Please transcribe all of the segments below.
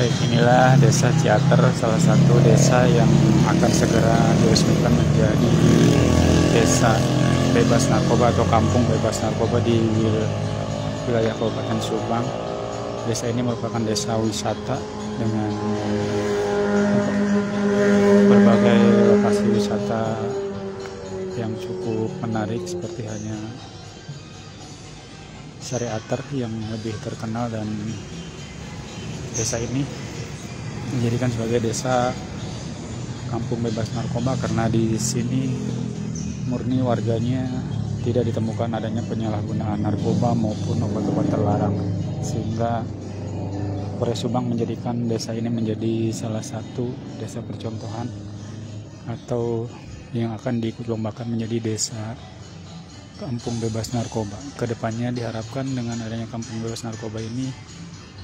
Baik, inilah desa Ciater, salah satu desa yang akan segera diresmikan menjadi desa bebas narkoba atau kampung bebas narkoba di wilayah Kabupaten Subang. Desa ini merupakan desa wisata dengan berbagai lokasi wisata yang cukup menarik seperti hanya Syariater yang lebih terkenal dan desa ini dijadikan sebagai desa kampung bebas narkoba karena di sini murni warganya tidak ditemukan adanya penyalahgunaan narkoba maupun obat-obat terlarang sehingga Polres Subang menjadikan desa ini menjadi salah satu desa percontohan atau yang akan diikutlombakan menjadi desa kampung bebas narkoba. Ke depannya diharapkan dengan adanya kampung bebas narkoba ini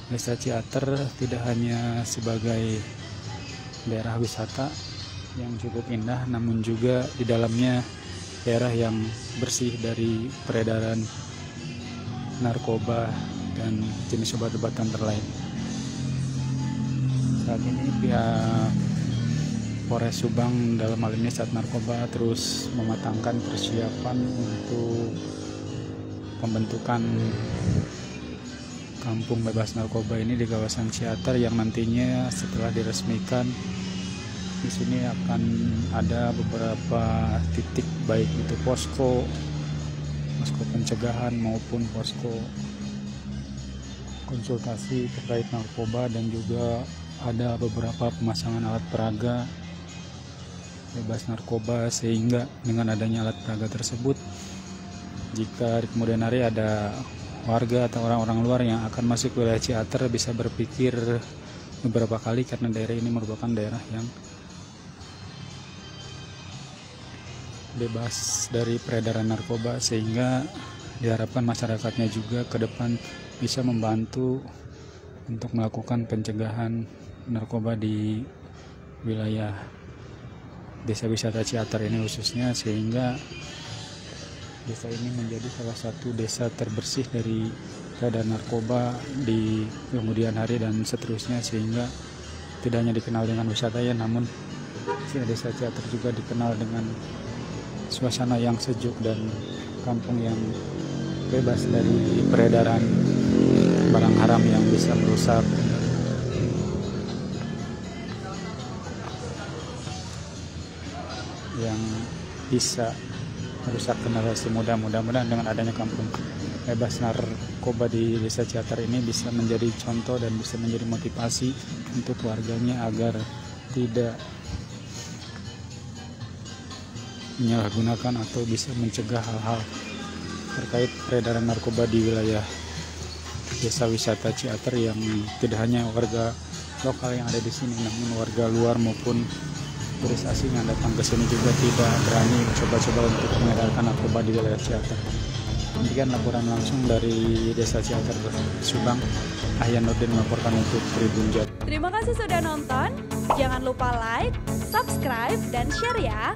Desa Ciater tidak hanya sebagai daerah wisata yang cukup indah, namun juga di dalamnya daerah yang bersih dari peredaran narkoba dan jenis obat-obatan terlain. Saat ini pihak Polres Subang dalam hal ini saat narkoba terus mematangkan persiapan untuk pembentukan kampung bebas narkoba ini di kawasan Ciater yang nantinya setelah diresmikan di sini akan ada beberapa titik baik itu posko posko pencegahan maupun posko konsultasi terkait narkoba dan juga ada beberapa pemasangan alat peraga bebas narkoba sehingga dengan adanya alat peraga tersebut jika di kemudian hari ada warga atau orang-orang luar yang akan masuk wilayah Ciater bisa berpikir beberapa kali karena daerah ini merupakan daerah yang bebas dari peredaran narkoba sehingga diharapkan masyarakatnya juga ke depan bisa membantu untuk melakukan pencegahan narkoba di wilayah desa wisata Ciater ini khususnya sehingga desa ini menjadi salah satu desa terbersih dari keadaan narkoba di kemudian hari dan seterusnya sehingga tidak hanya dikenal dengan wisata ya namun desa Ciater juga dikenal dengan suasana yang sejuk dan kampung yang bebas dari peredaran barang haram yang bisa merusak. Yang bisa merusak generasi muda. Mudah-mudahan dengan adanya kampung bebas narkoba di desa Ciater ini bisa menjadi contoh dan bisa menjadi motivasi untuk warganya agar tidak menyalahgunakan atau bisa mencegah hal-hal terkait peredaran narkoba di wilayah desa wisata Ciater yang tidak hanya warga lokal yang ada di sini namun warga luar maupun turis asing yang datang ke sini juga tidak berani coba-coba untuk mengedarkan narkoba di wilayah Ciater. Demikian laporan langsung dari Desa Ciater Subang. Ahyan Nurdin melaporkan untuk Tribun Jat. Terima kasih sudah nonton. Jangan lupa like, subscribe, dan share ya.